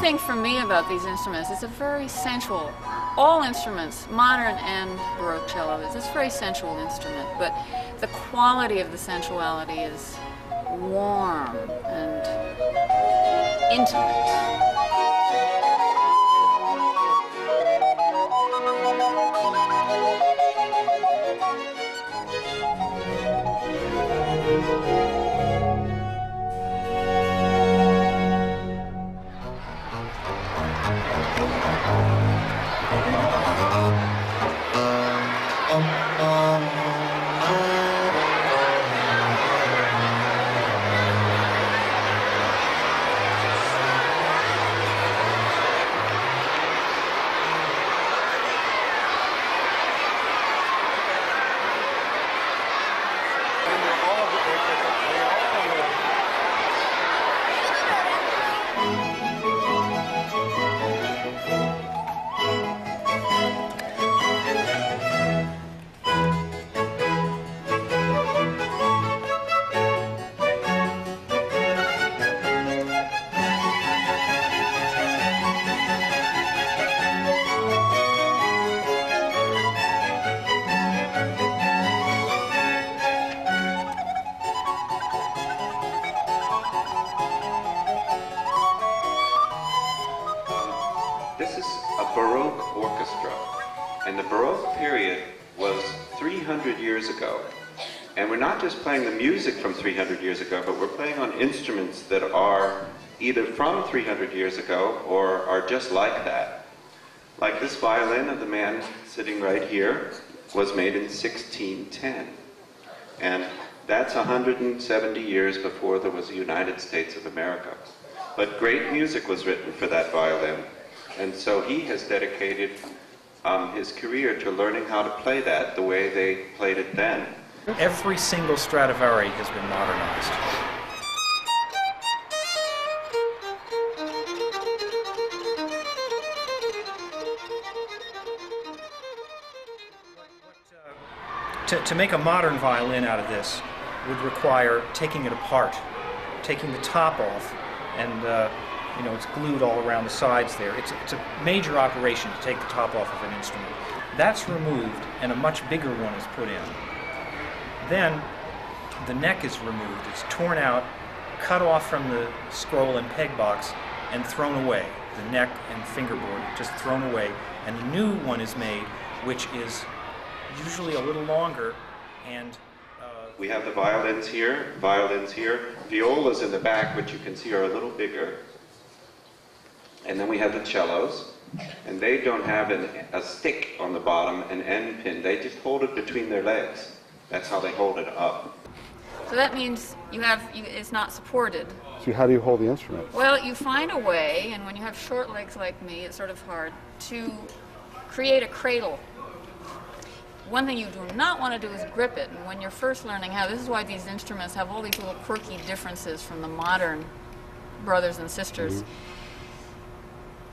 thing for me about these instruments is a very sensual. All instruments, modern and Baroque cello, is a very sensual instrument, but the quality of the sensuality is warm and intimate. This is a Baroque orchestra, and the Baroque period was 300 years ago. And we're not just playing the music from 300 years ago, but we're playing on instruments that are either from 300 years ago or are just like that. Like this violin of the man sitting right here was made in 1610. And that's 170 years before there was a United States of America. But great music was written for that violin. And so he has dedicated um, his career to learning how to play that the way they played it then. Every single Stradivari has been modernized. To, to make a modern violin out of this would require taking it apart, taking the top off, and uh, you know it's glued all around the sides there. It's, it's a major operation to take the top off of an instrument. That's removed, and a much bigger one is put in. Then the neck is removed. It's torn out, cut off from the scroll and peg box, and thrown away. The neck and fingerboard just thrown away, and a new one is made, which is usually a little longer and uh, We have the violins here, violins here, violas in the back, which you can see are a little bigger. And then we have the cellos, and they don't have an, a stick on the bottom, an end pin. They just hold it between their legs. That's how they hold it up. So that means you have you, it's not supported. So how do you hold the instrument? Well, you find a way, and when you have short legs like me, it's sort of hard to create a cradle. One thing you do not want to do is grip it. And when you're first learning how, this is why these instruments have all these little quirky differences from the modern brothers and sisters. Mm-hmm.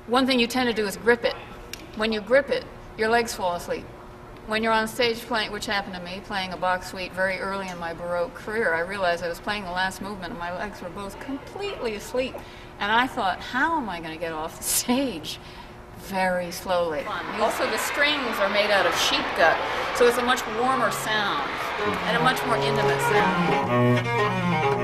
One thing you tend to do is grip it. When you grip it, your legs fall asleep. When you're on stage playing, which happened to me, playing a Bach suite very early in my Baroque career, I realized I was playing the last movement and my legs were both completely asleep. And I thought, how am I going to get off the stage? Very slowly. Also, the strings are made out of sheep gut, so it's a much warmer sound and a much more intimate sound.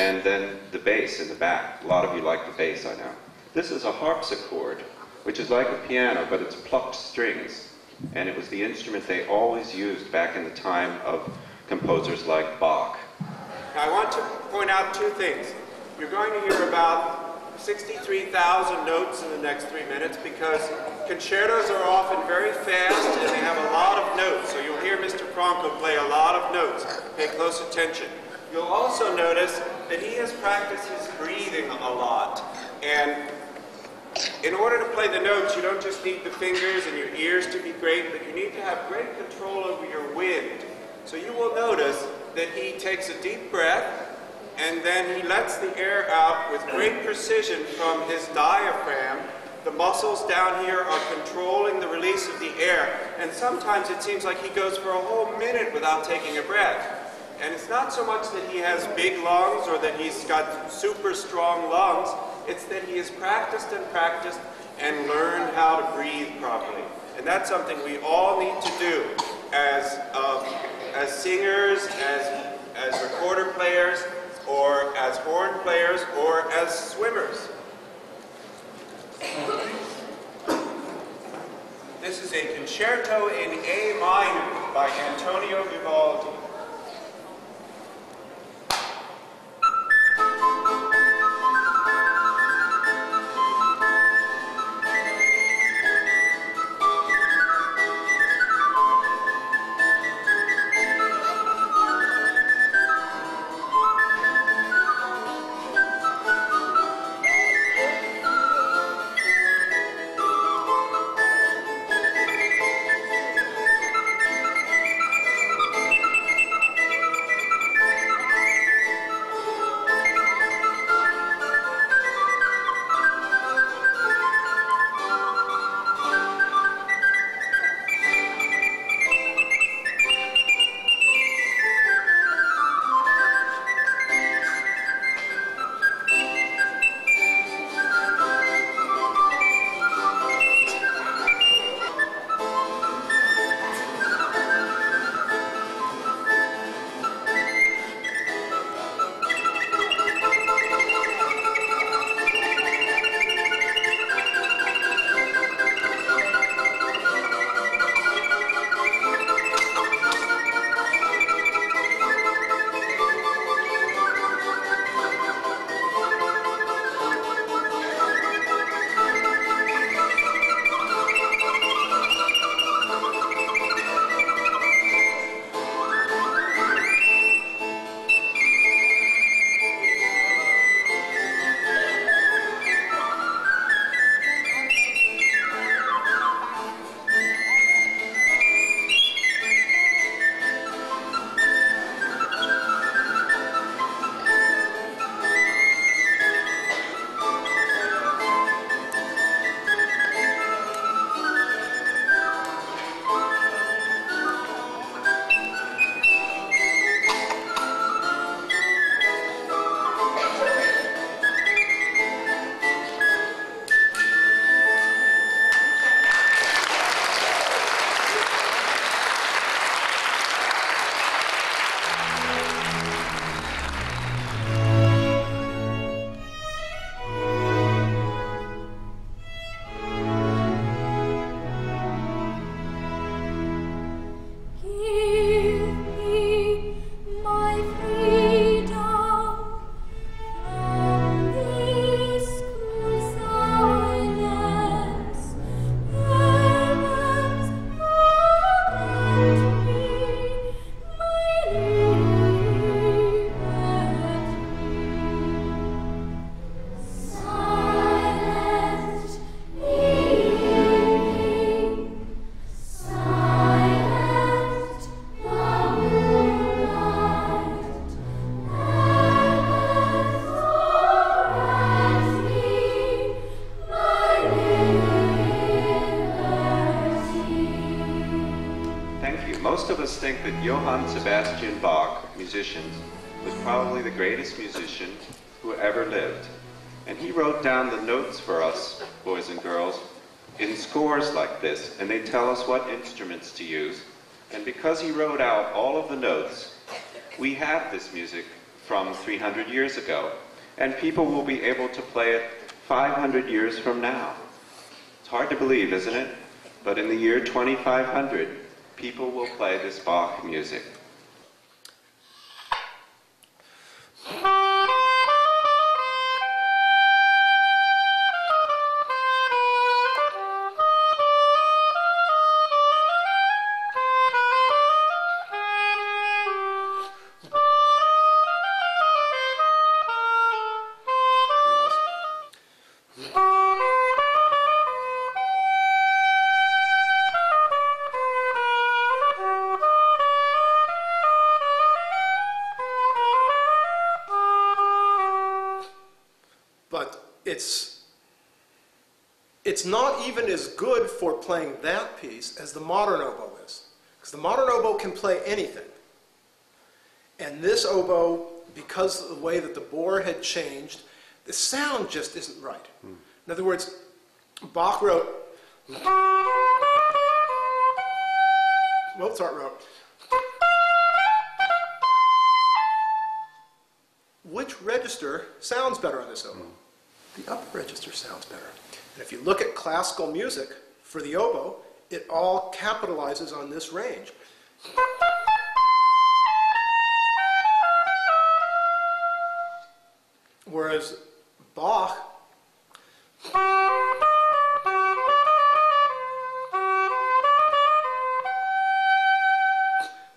And then the bass in the back. A lot of you like the bass, I know. This is a harpsichord, which is like a piano, but it's plucked strings. And it was the instrument they always used back in the time of composers like Bach. Now, I want to point out two things. You're going to hear about 63,000 notes in the next three minutes because concertos are often very fast and they have a lot of notes. So you'll hear Mr. Pronko play a lot of notes. Pay close attention. You'll also notice that he has practiced his breathing a lot. And in order to play the notes, you don't just need the fingers and your ears to be great, but you need to have great control over your wind. So you will notice that he takes a deep breath and then he lets the air out with great precision from his diaphragm. The muscles down here are controlling the release of the air, and sometimes it seems like he goes for a whole minute without taking a breath. And it's not so much that he has big lungs or that he's got super strong lungs, it's that he has practiced and practiced and learned how to breathe properly. And that's something we all need to do as, um, as singers, as, as recorder players, or as horn players, or as swimmers. This is a concerto in A minor by Antonio Vivaldi. Johann Sebastian Bach, musician, was probably the greatest musician who ever lived. And he wrote down the notes for us, boys and girls, in scores like this, and they tell us what instruments to use. And because he wrote out all of the notes, we have this music from 300 years ago, and people will be able to play it 500 years from now. It's hard to believe, isn't it? But in the year 2500, people will play this Bach music. It's, it's not even as good for playing that piece as the modern oboe is. Because the modern oboe can play anything. And this oboe, because of the way that the bore had changed, the sound just isn't right. Hmm. In other words, Bach wrote, Mozart wrote, which register sounds better on this oboe? Hmm. The upper register sounds better. And if you look at classical music for the oboe, it all capitalizes on this range. Whereas Bach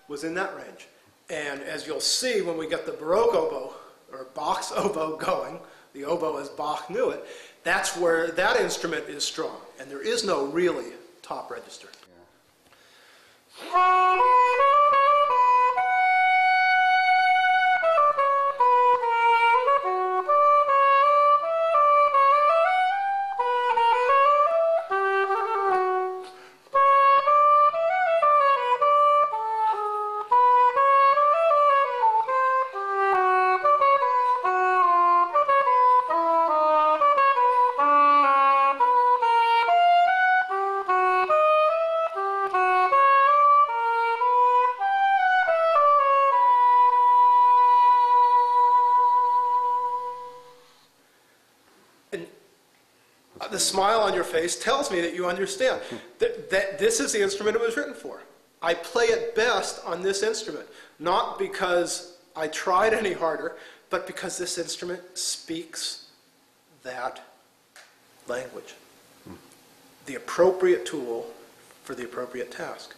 was in that range. And as you'll see when we get the Baroque oboe, or Bach's oboe going, the oboe as Bach knew it, that's where that instrument is strong. And there is no really top register. And smile on your face tells me that you understand that, that this is the instrument it was written for. I play it best on this instrument, not because I tried any harder, but because this instrument speaks that language. The appropriate tool for the appropriate task.